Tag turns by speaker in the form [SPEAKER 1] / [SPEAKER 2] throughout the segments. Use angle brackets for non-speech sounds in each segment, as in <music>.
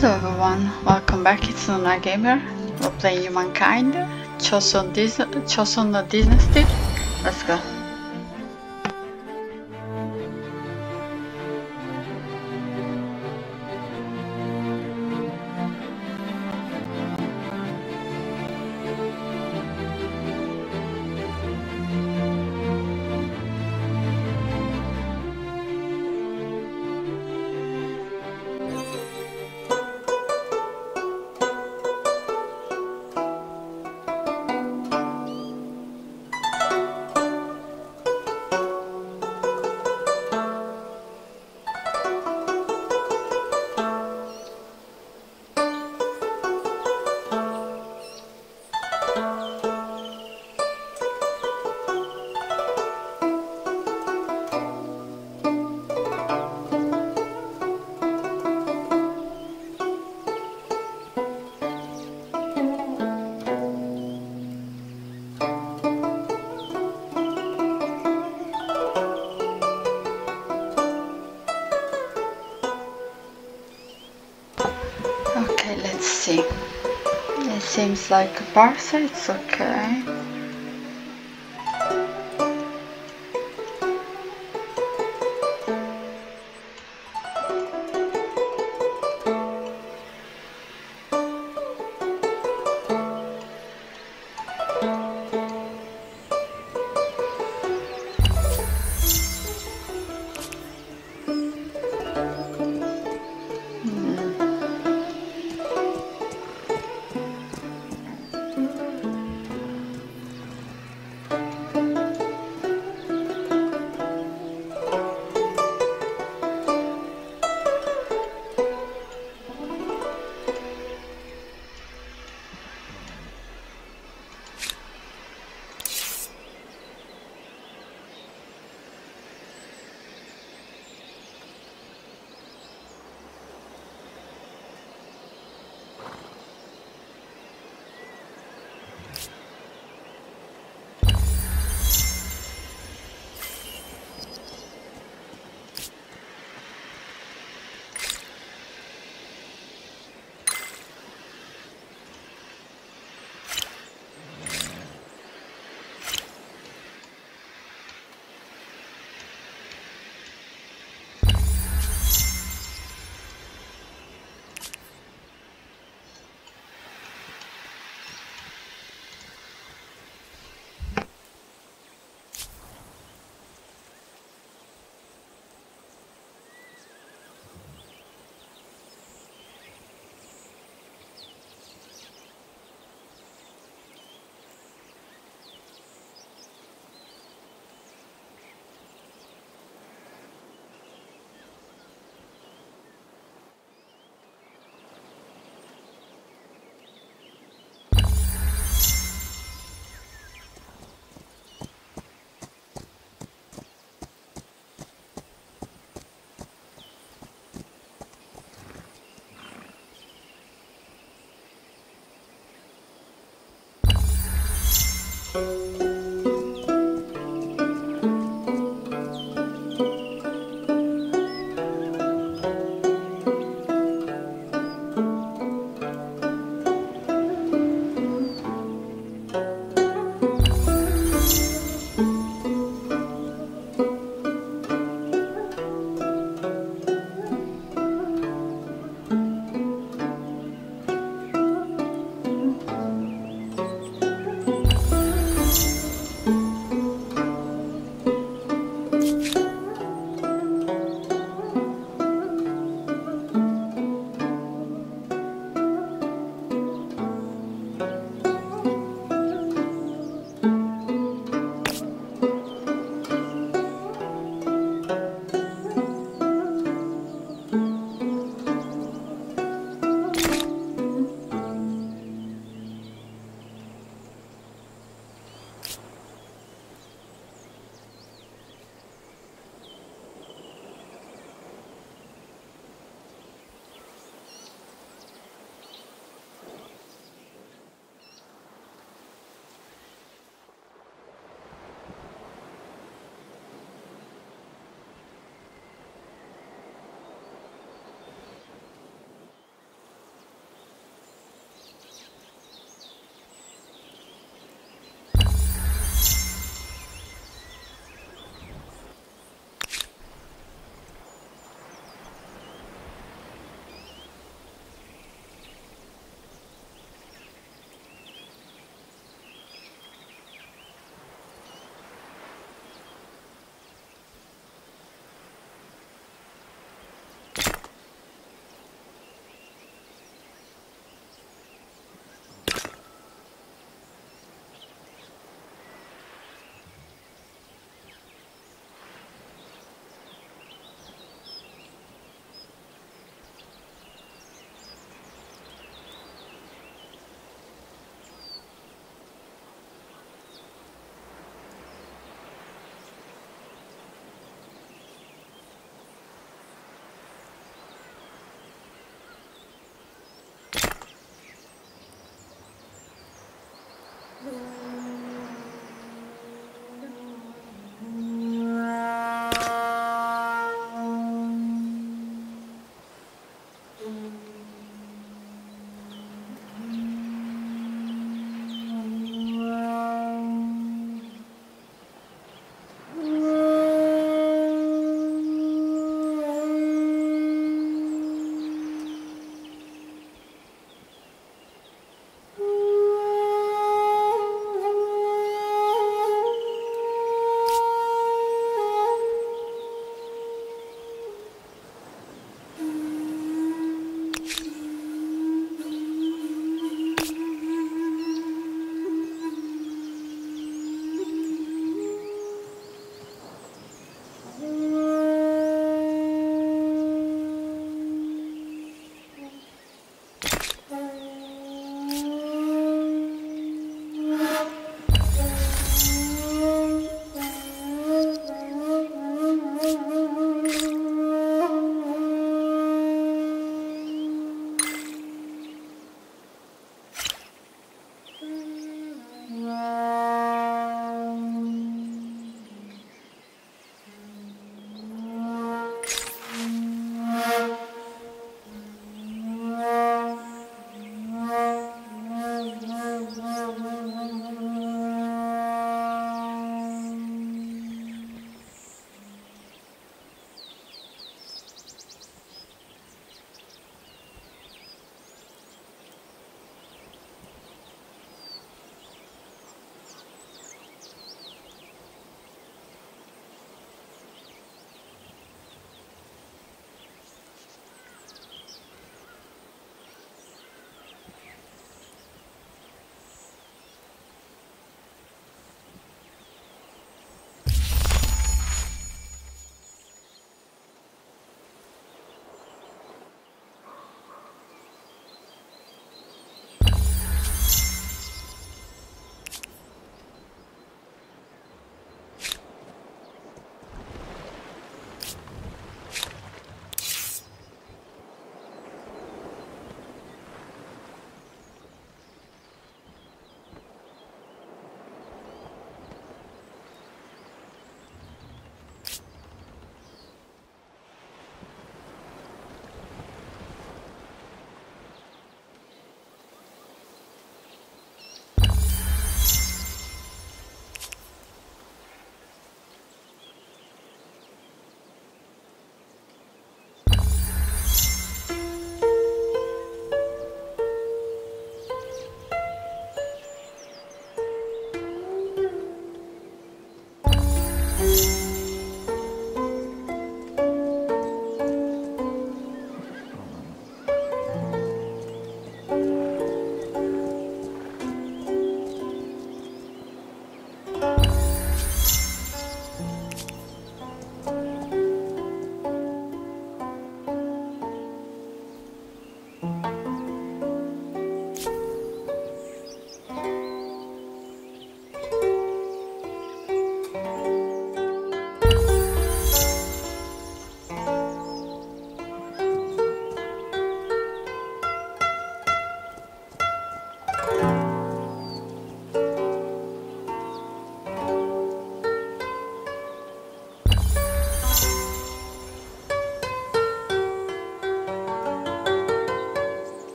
[SPEAKER 1] Hello everyone, welcome back, it's Nuna Gamer. We're playing Humankind, Chosun, Dis Chosun Dynasty. Let's go. Like a parser, it's okay.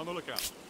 [SPEAKER 2] On the lookout.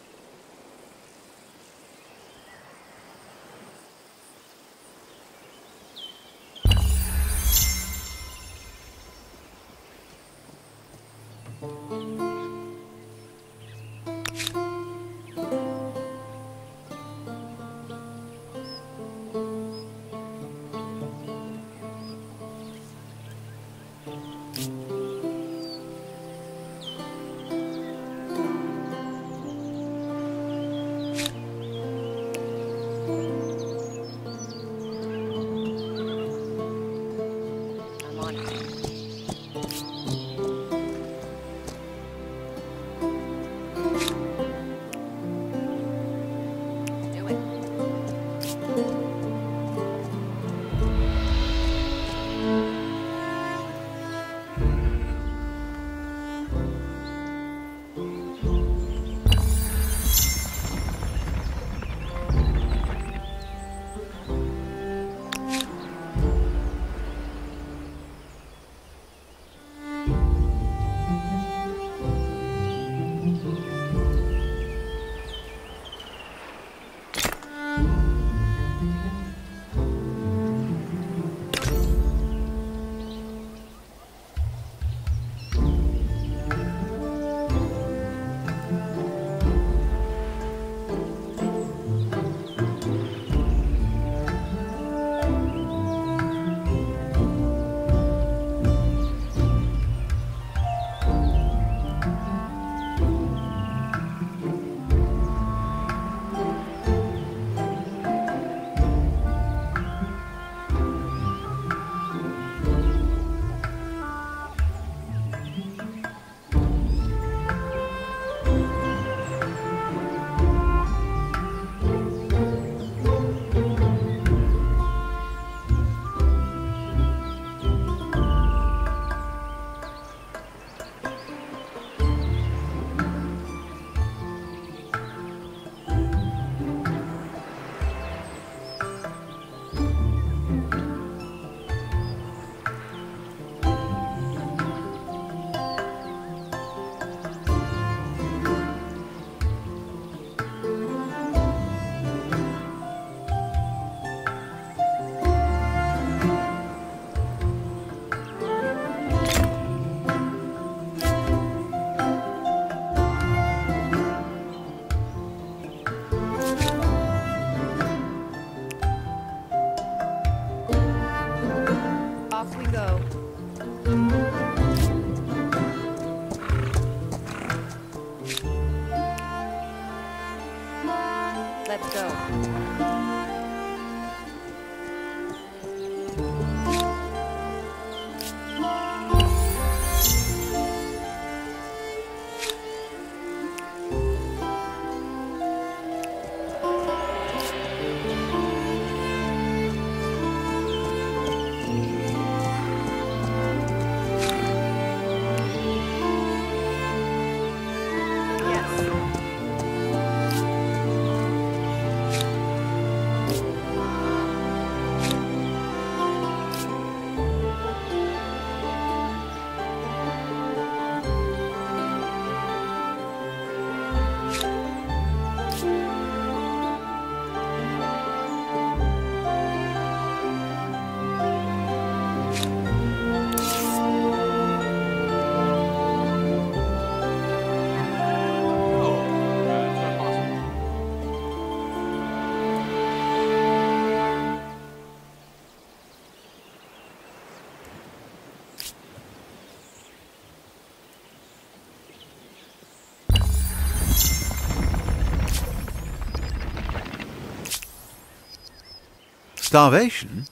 [SPEAKER 3] Starvation?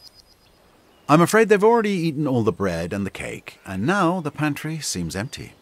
[SPEAKER 3] I'm afraid they've already eaten all the bread and the cake, and now the pantry seems empty.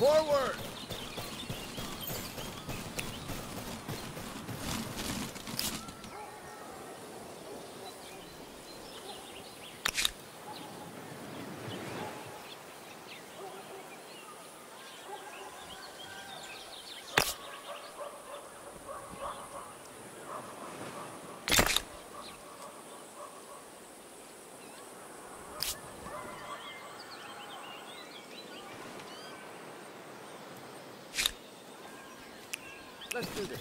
[SPEAKER 4] Forward!
[SPEAKER 5] Let's do this.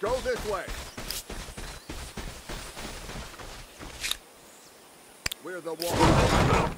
[SPEAKER 4] Go this way. We're the wall.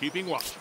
[SPEAKER 4] Keeping watch.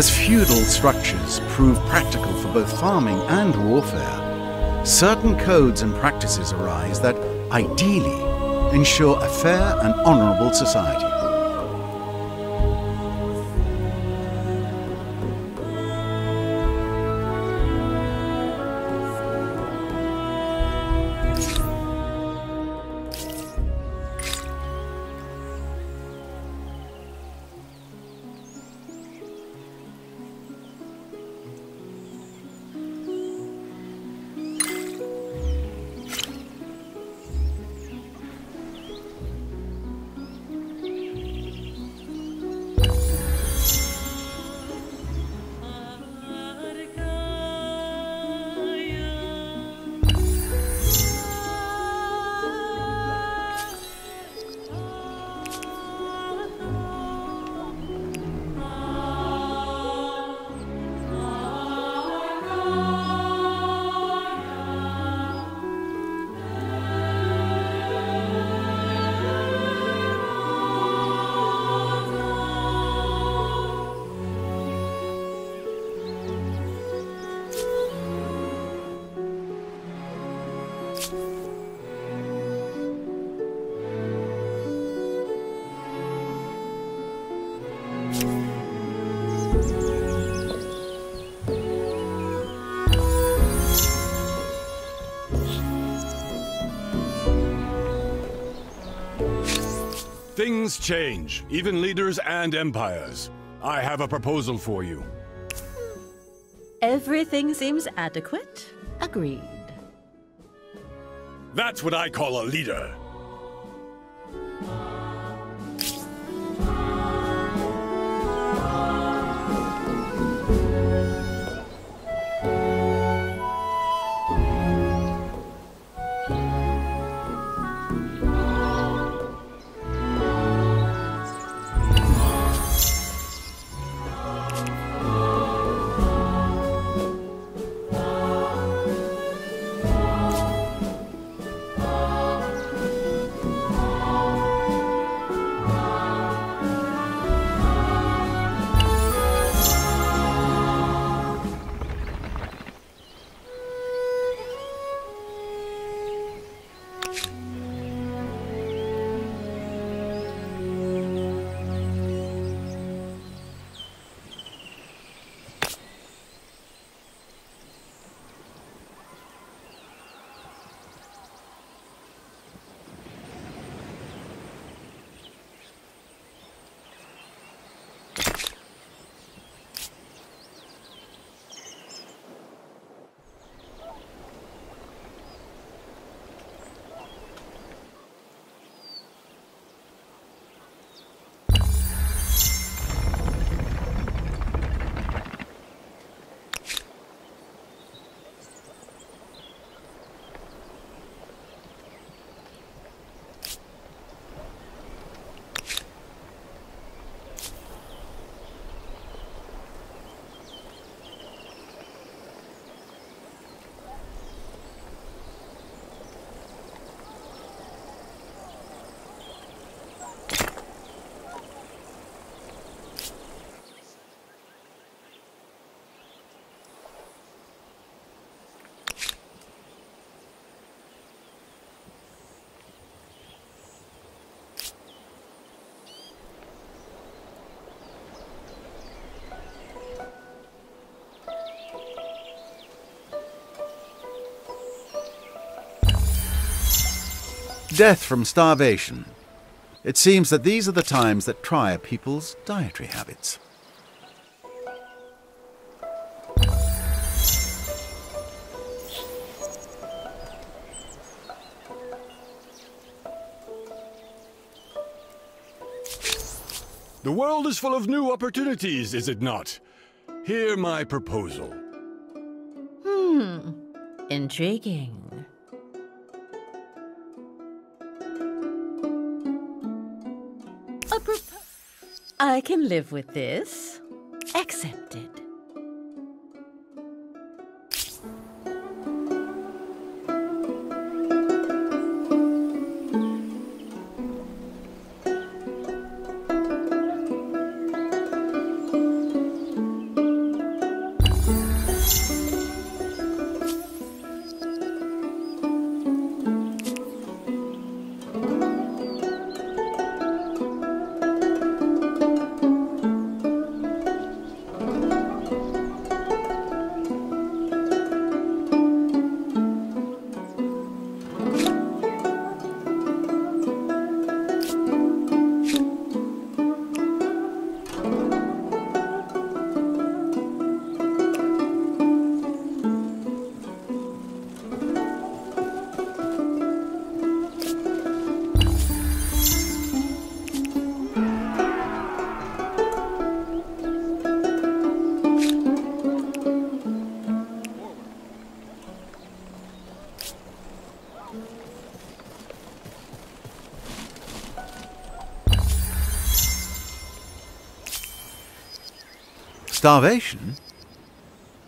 [SPEAKER 3] As feudal structures prove practical for both farming and warfare, certain codes and practices arise that, ideally, ensure a fair and honourable society.
[SPEAKER 6] Things change, even leaders and empires. I have a proposal for you.
[SPEAKER 7] Everything seems adequate. Agreed.
[SPEAKER 6] That's what I call a leader.
[SPEAKER 3] Death from starvation. It seems that these are the times that try a people's dietary habits.
[SPEAKER 6] The world is full of new opportunities, is it not? Hear my proposal.
[SPEAKER 7] Hmm. Intriguing. I can live with this. Accepted.
[SPEAKER 3] Starvation?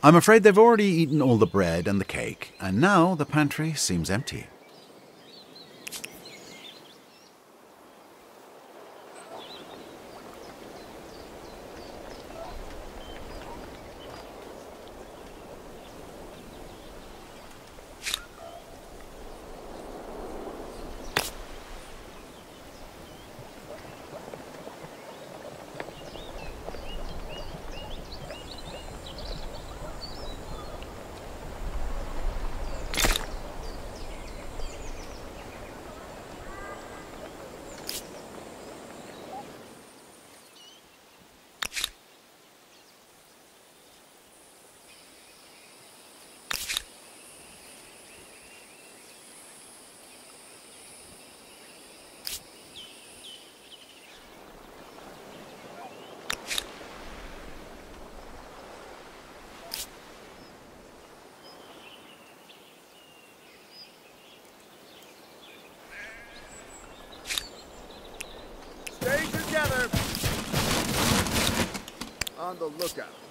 [SPEAKER 3] I'm afraid they've already eaten all the bread and the cake, and now the pantry seems empty.
[SPEAKER 4] On the lookout.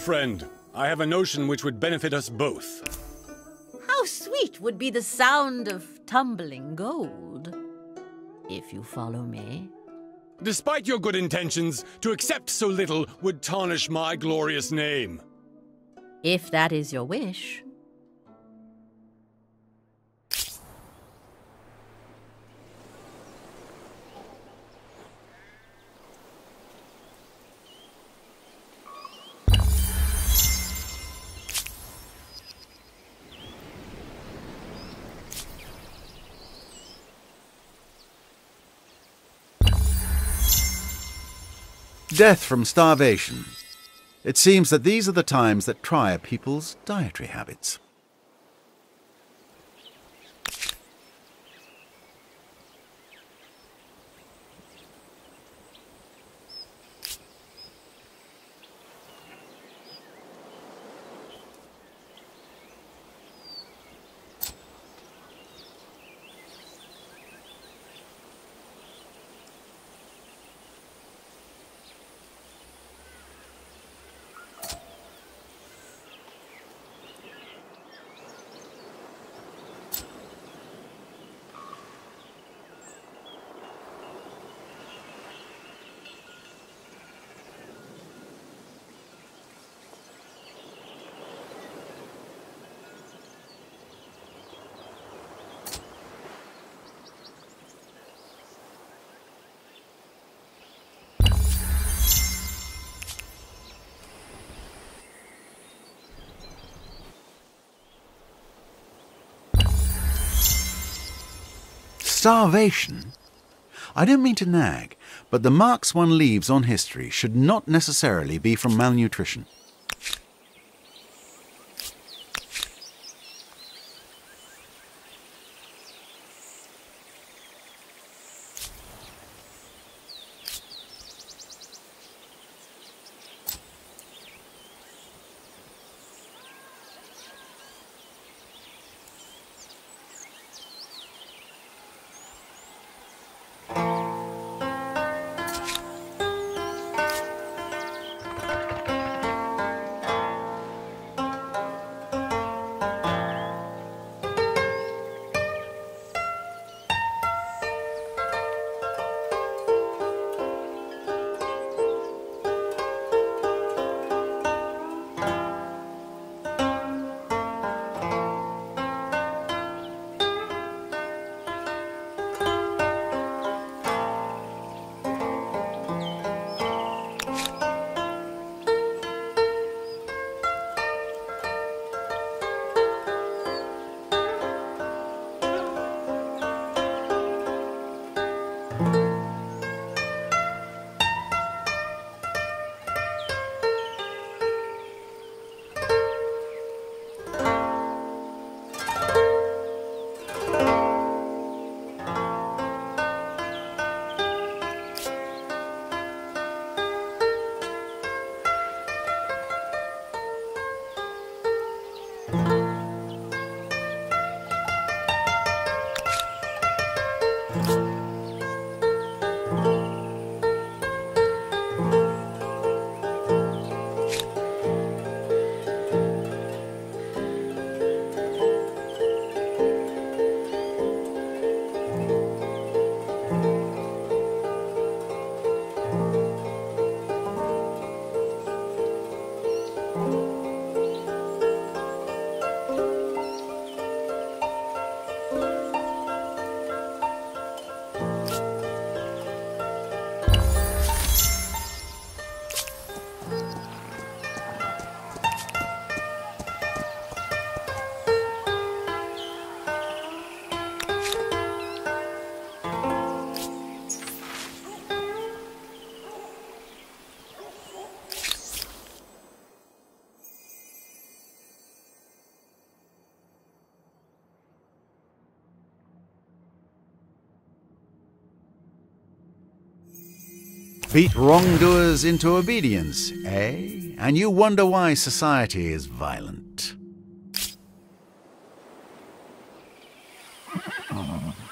[SPEAKER 6] Friend. I have a notion which would benefit us both.
[SPEAKER 7] How sweet would be the sound of tumbling gold. If you follow me.
[SPEAKER 6] Despite your good intentions, to accept so little would tarnish my glorious name.
[SPEAKER 7] If that is your wish.
[SPEAKER 3] Death from starvation. It seems that these are the times that try a people's dietary habits. Starvation? I don't mean to nag, but the marks one leaves on history should not necessarily be from malnutrition. Beat wrongdoers into obedience, eh? And you wonder why society is violent. <laughs>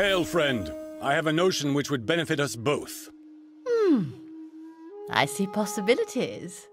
[SPEAKER 6] Hail, friend. I have a notion which would benefit us both. Hmm.
[SPEAKER 7] I see possibilities.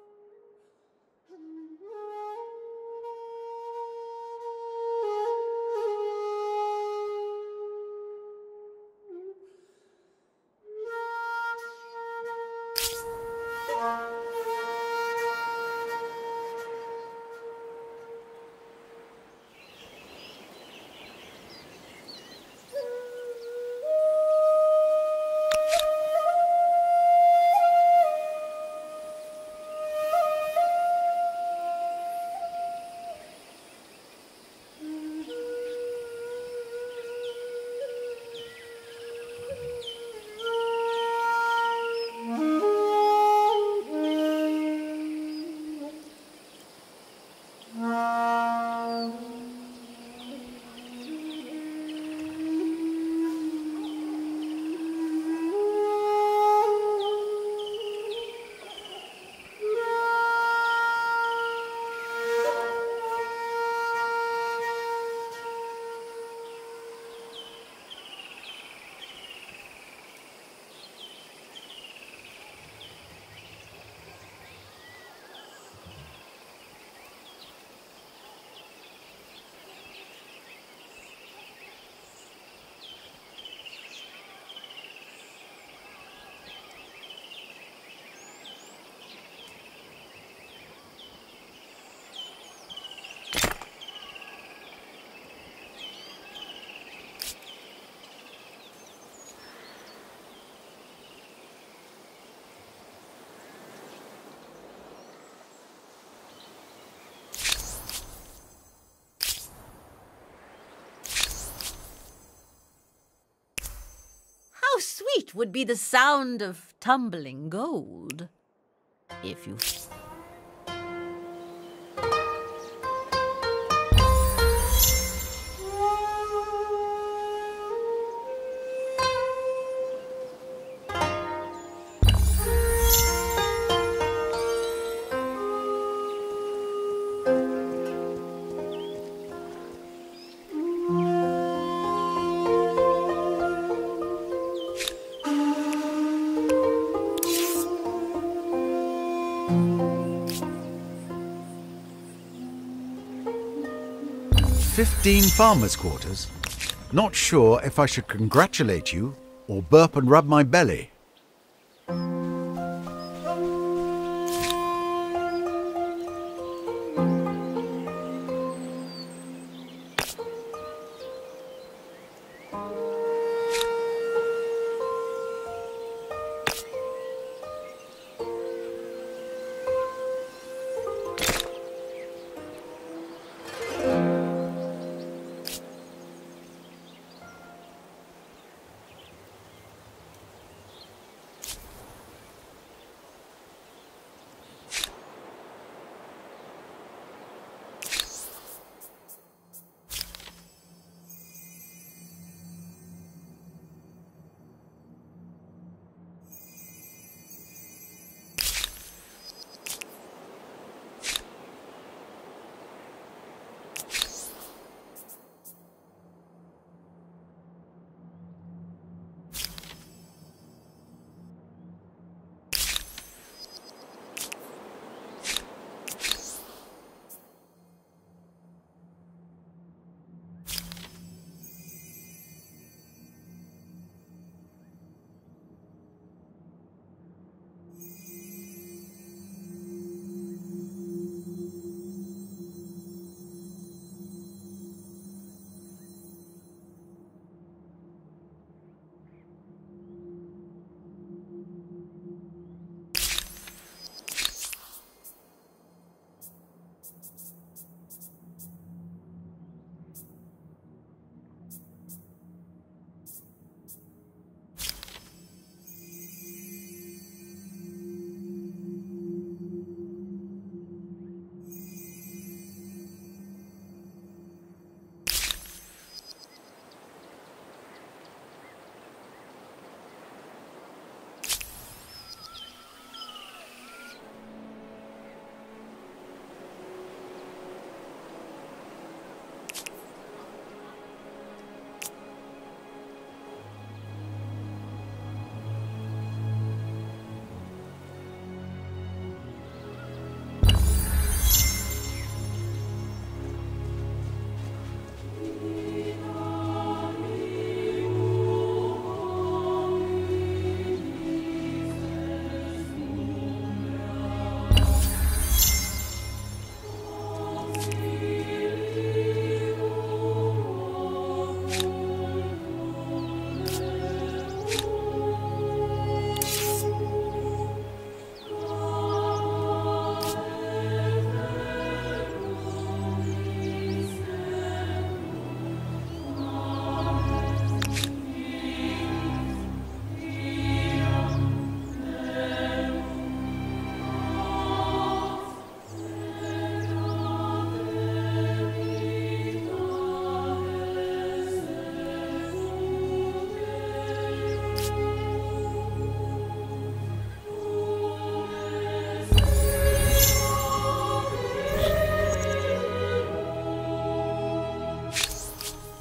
[SPEAKER 7] Would be the sound of tumbling gold if you.
[SPEAKER 3] Fifteen farmers' quarters? Not sure if I should congratulate you or burp and rub my belly.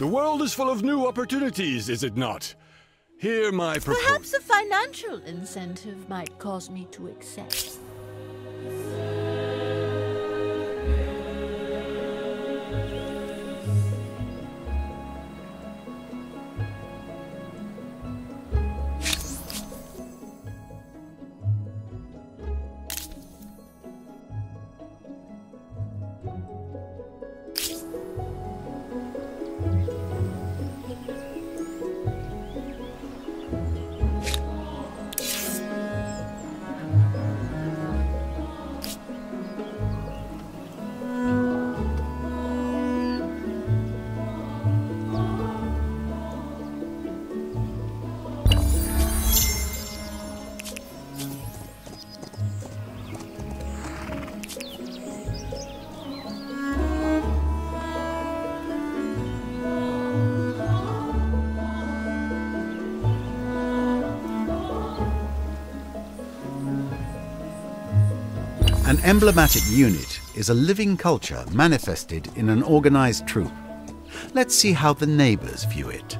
[SPEAKER 6] The world is full of new opportunities, is it not? Hear my proposal.
[SPEAKER 7] Perhaps a financial incentive might cause me to accept.
[SPEAKER 3] Emblematic unit is a living culture manifested in an organized troop. Let's see how the neighbors view it.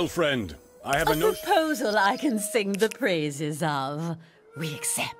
[SPEAKER 6] Hail, friend. I have
[SPEAKER 7] A
[SPEAKER 6] a
[SPEAKER 7] proposal I can sing the praises of. We accept.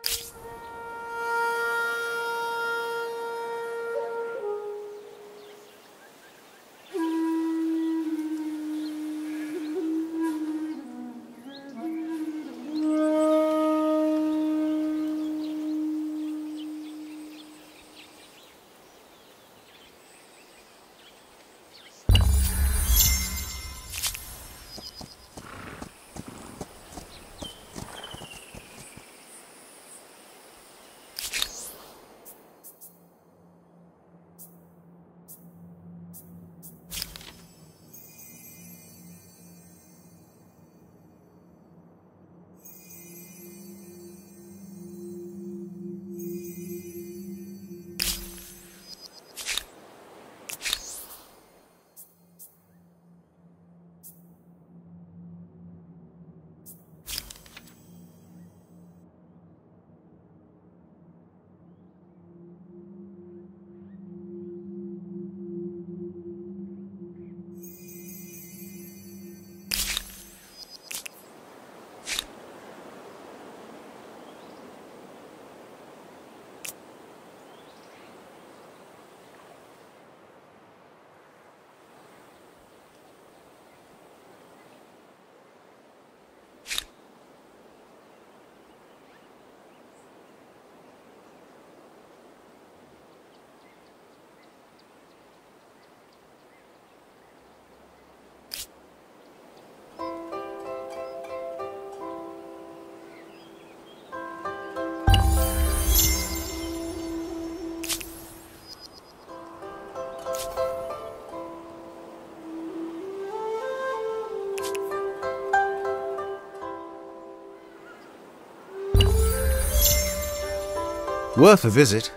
[SPEAKER 3] Worth a visit,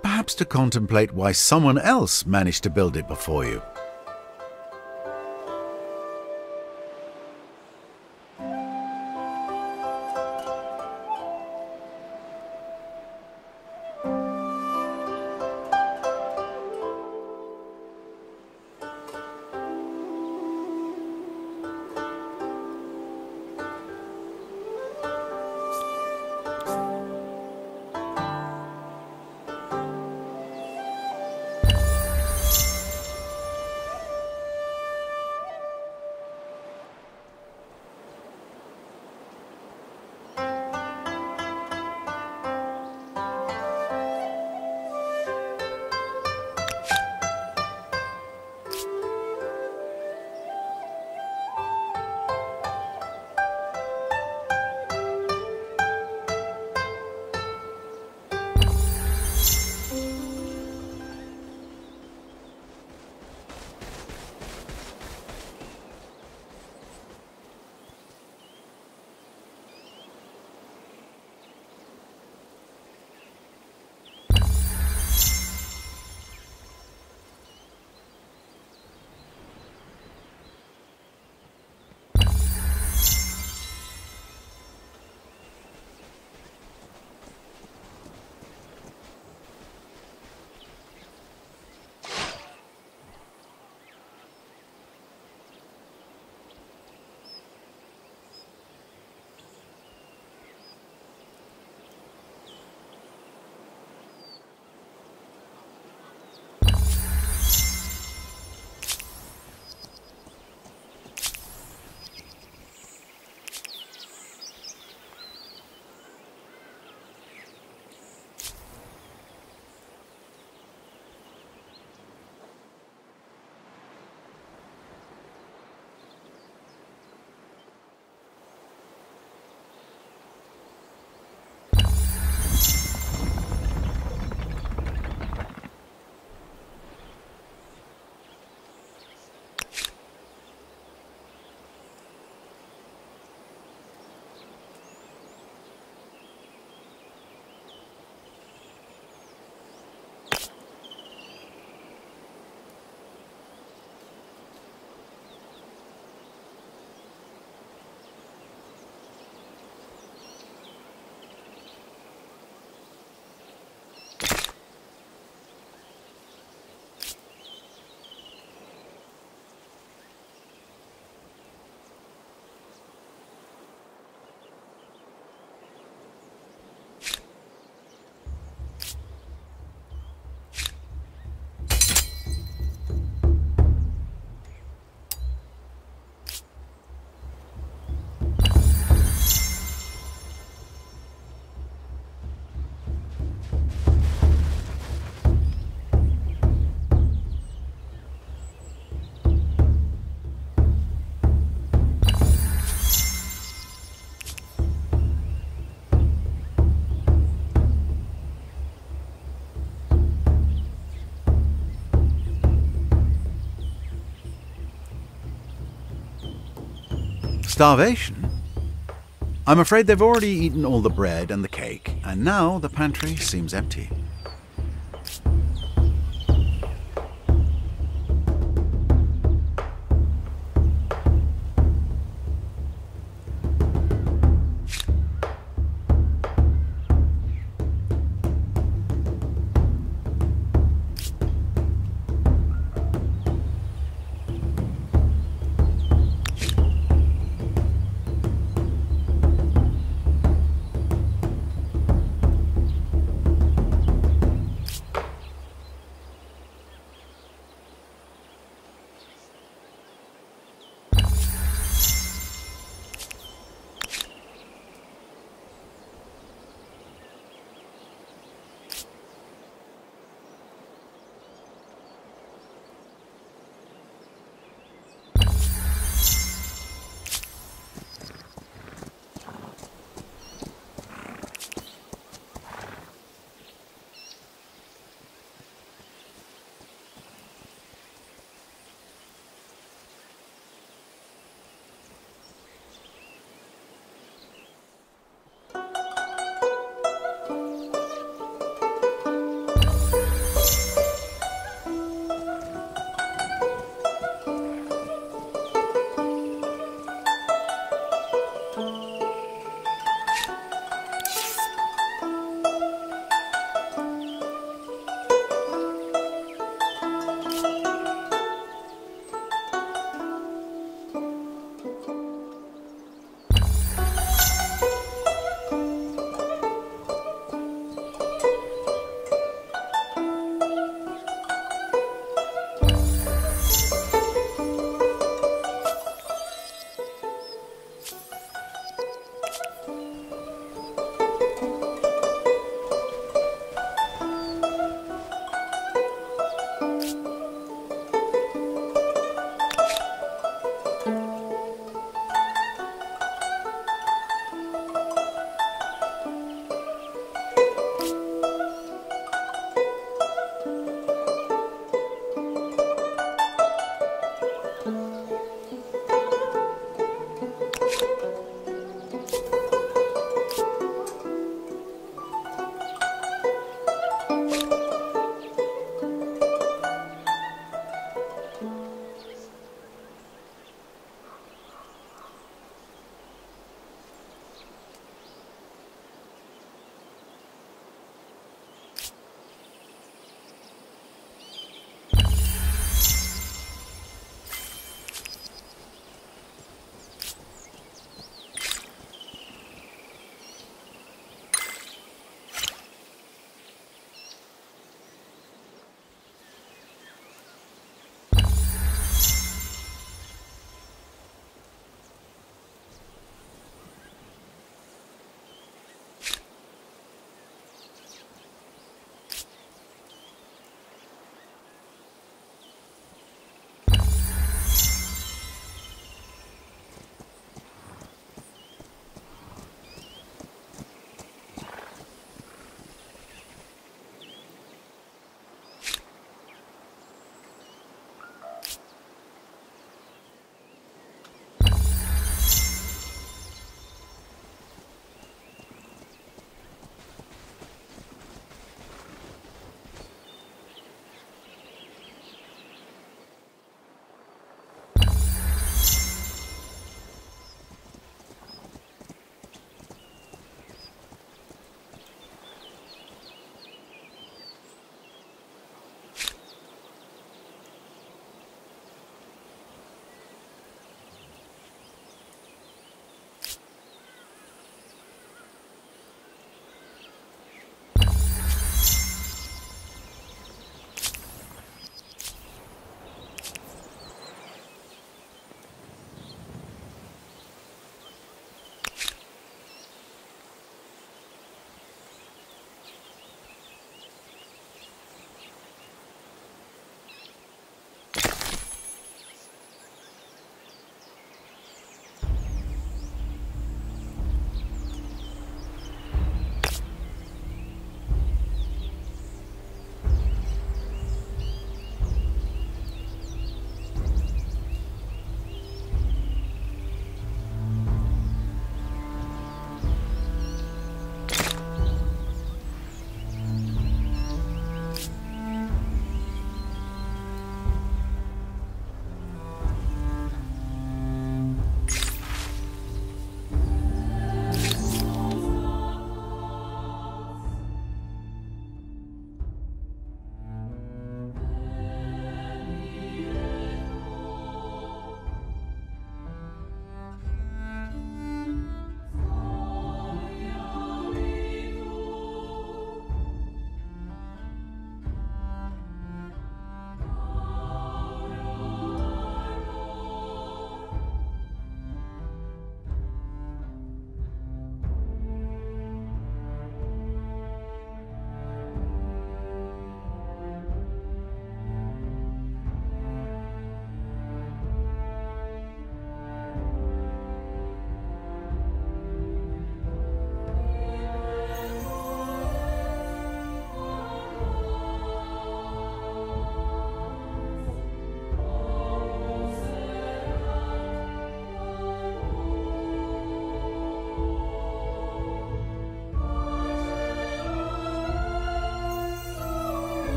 [SPEAKER 3] perhaps to contemplate why someone else managed to build it before you. Starvation? I'm afraid they've already eaten all the bread and the cake, and now the pantry seems empty.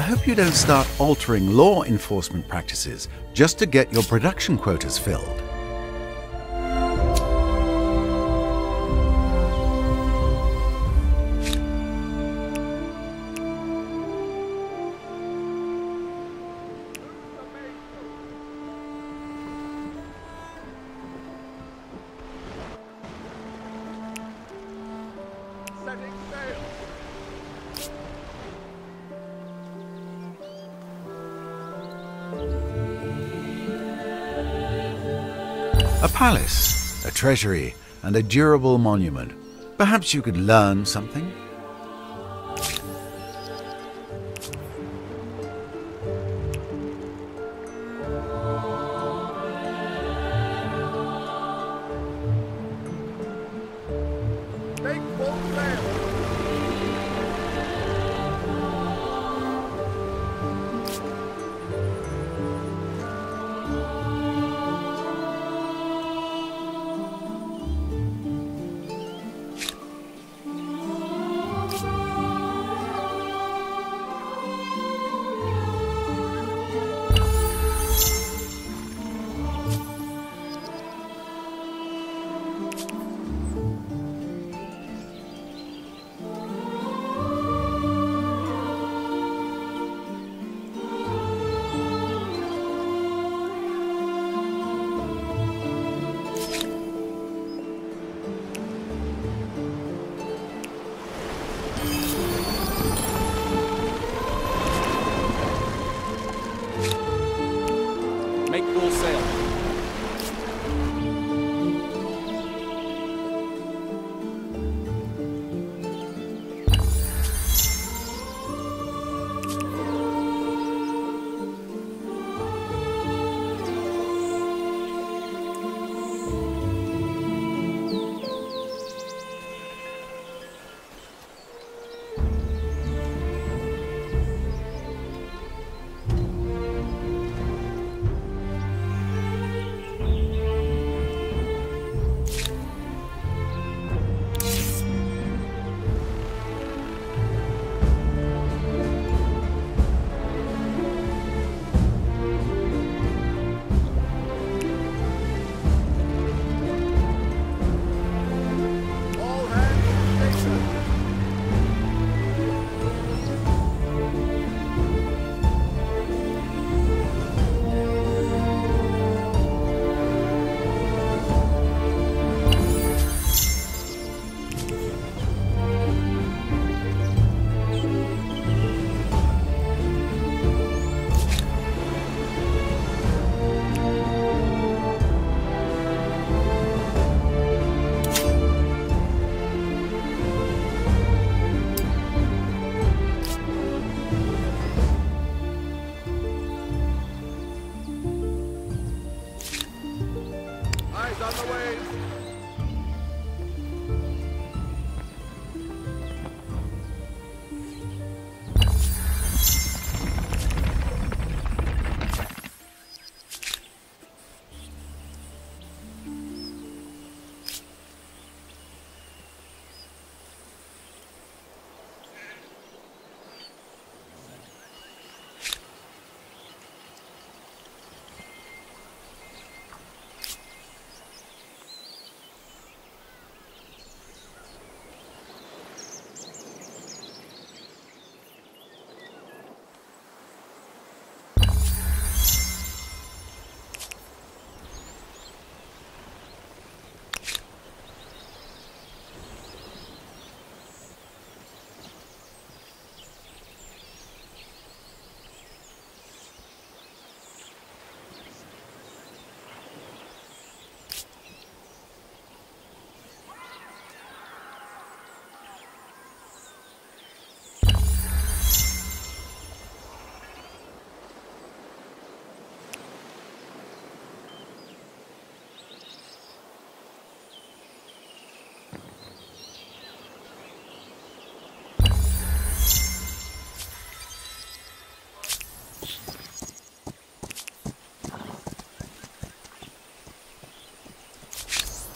[SPEAKER 3] I hope you don't start altering law enforcement practices just to get your production quotas filled. Palace, a treasury, and a durable monument. Perhaps you could learn something?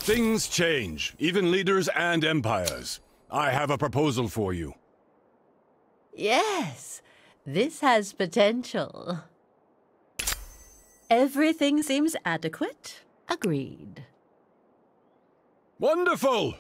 [SPEAKER 6] Things change, even leaders and empires. I have a proposal for you.
[SPEAKER 7] Yes, this has potential. Everything seems adequate. Agreed.
[SPEAKER 6] Wonderful!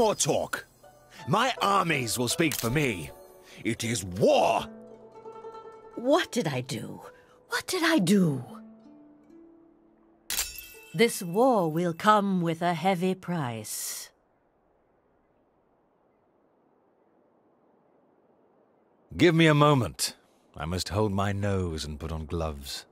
[SPEAKER 8] more talk. My armies will speak for me. It is war.
[SPEAKER 7] What did I do? What did I do? This war will come with a heavy price.
[SPEAKER 9] Give me a moment. I must hold my nose and put on gloves.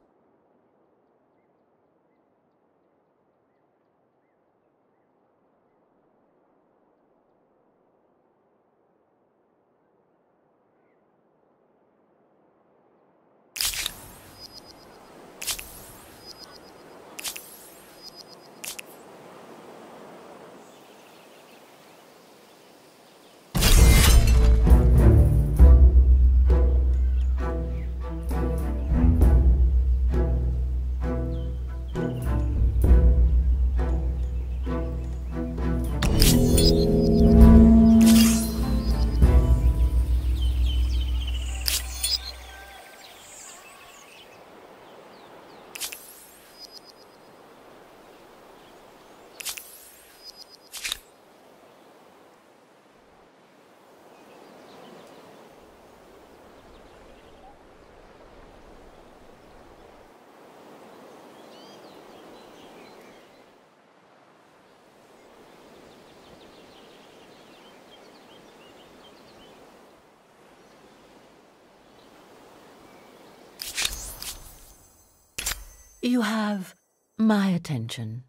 [SPEAKER 7] You have my attention.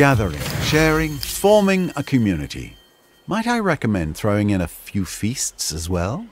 [SPEAKER 3] Gathering, sharing, forming a community. Might I recommend throwing in a few feasts as well?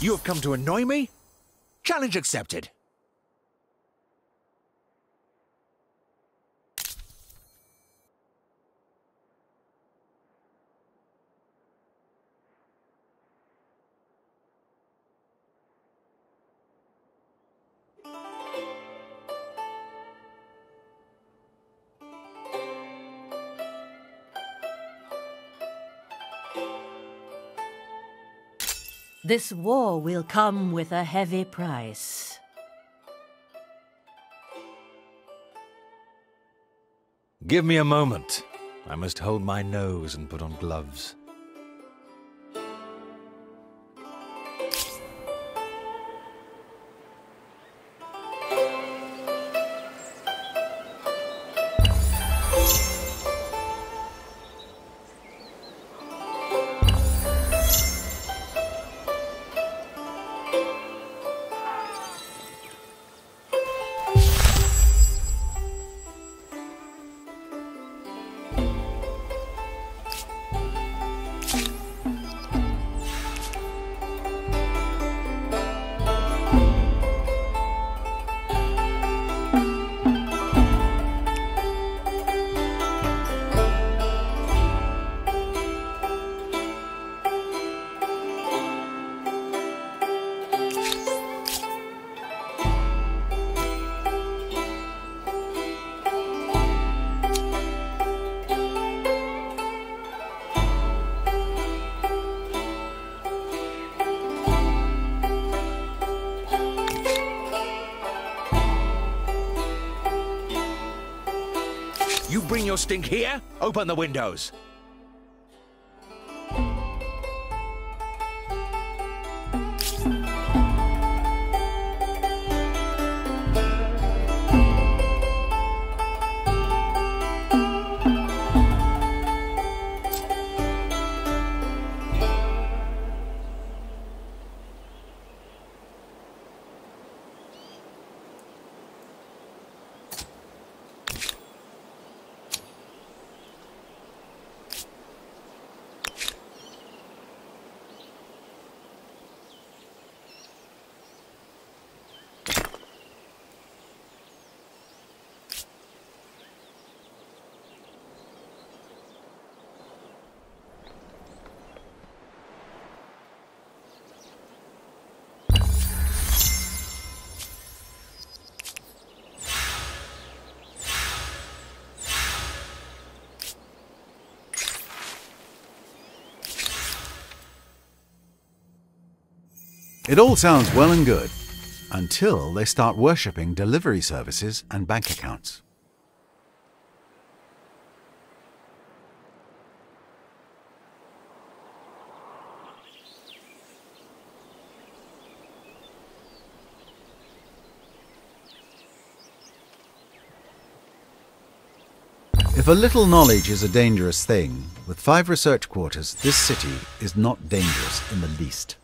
[SPEAKER 8] You have come to annoy me? Challenge accepted.
[SPEAKER 7] This war will come with a heavy price.
[SPEAKER 9] Give me a moment. I must hold my nose and put on gloves.
[SPEAKER 8] Stink here? Open the windows.
[SPEAKER 3] It all sounds well and good until they start worshipping delivery services and bank accounts. If a little knowledge is a dangerous thing, with five research quarters, this city is not dangerous in the least.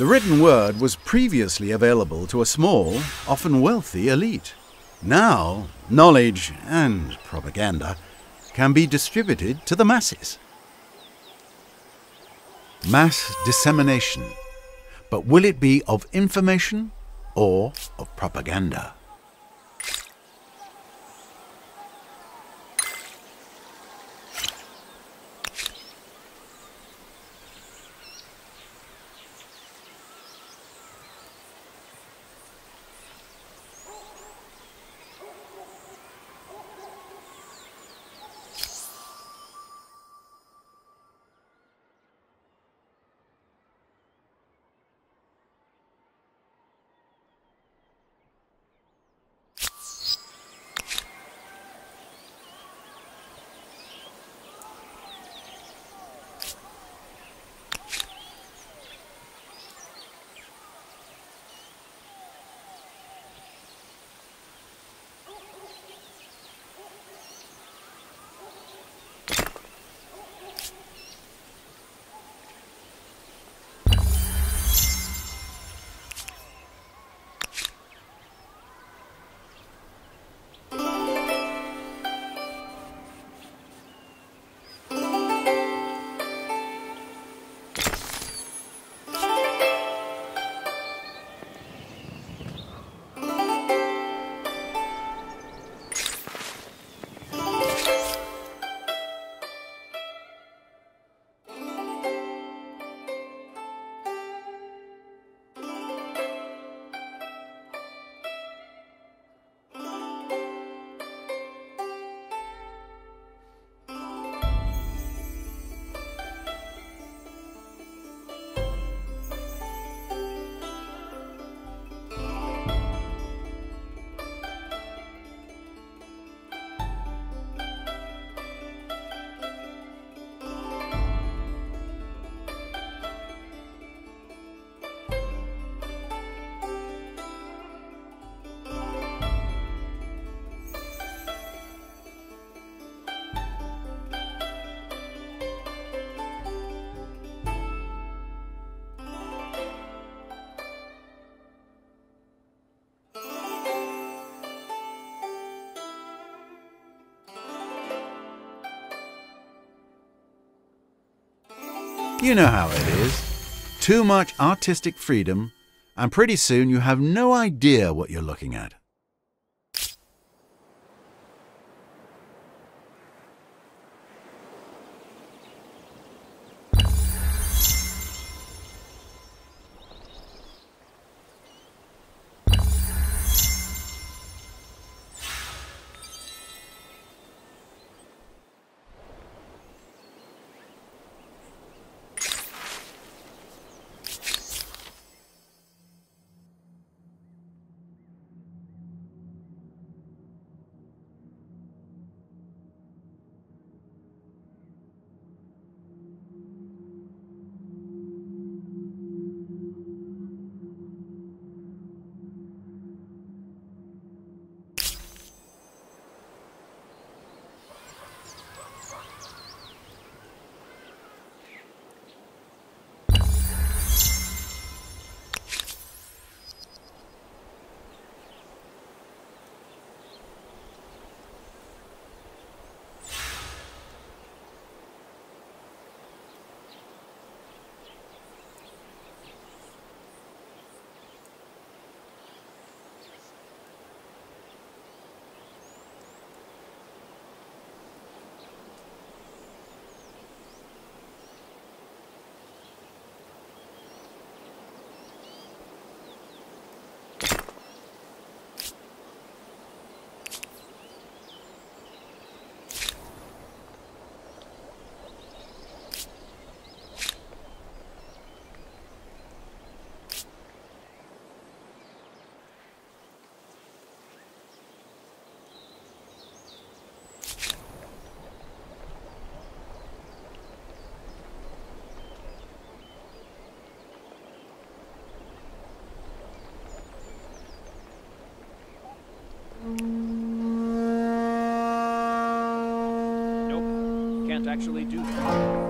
[SPEAKER 3] The written word was previously available to a small, often wealthy elite. Now, knowledge and propaganda can be distributed to the masses. Mass dissemination. But will it be of information or of propaganda? You know how it is. Too much artistic freedom, and pretty soon you have no idea what you're looking at.
[SPEAKER 5] Can't actually do that.